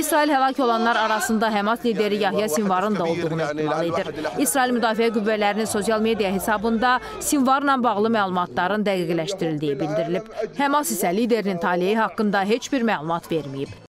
İsrail həlak olanlar arasında Həmas lideri Yahya Sinvarın da olduğunu ehtimal edir. İsrail Müdafiə Qüvvələrinin sosial media hesabında Sinvarla bağlı məlumatların dəqiqləşdirildiyi bildirilib. Həmas isə liderinin taleyi haqqında heç bir məlumat verməyib.